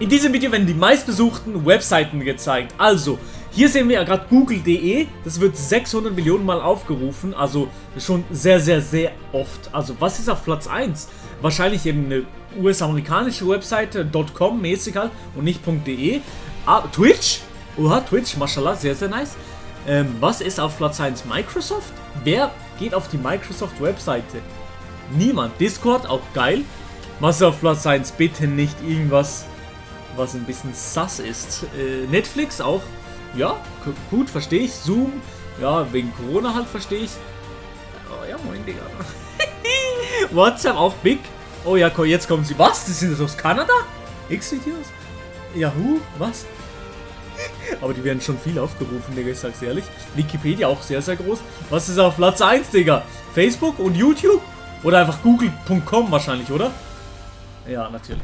In diesem Video werden die meistbesuchten Webseiten gezeigt. Also, hier sehen wir ja gerade google.de. Das wird 600 Millionen Mal aufgerufen. Also schon sehr, sehr, sehr oft. Also was ist auf Platz 1? Wahrscheinlich eben eine US-amerikanische Webseite, .com mäßig halt und nicht .de. Ah, Twitch? Oha, Twitch, mashallah, sehr, sehr nice. Ähm, was ist auf Platz 1? Microsoft? Wer geht auf die Microsoft-Webseite? Niemand. Discord, auch geil. Was ist auf Platz 1? Bitte nicht irgendwas, was ein bisschen sass ist. Äh, Netflix auch. Ja, gut, verstehe ich. Zoom, ja, wegen Corona halt verstehe ich. Oh ja, moin, Digga. WhatsApp auch big. Oh ja, jetzt kommen sie. Was? Das sind das aus Kanada? X-Videos? Yahoo? Was? Aber die werden schon viel aufgerufen, Digga, ich sag's ehrlich. Wikipedia auch sehr, sehr groß. Was ist auf Platz 1, Digga? Facebook und YouTube? Oder einfach google.com wahrscheinlich, oder? Ja, natürlich.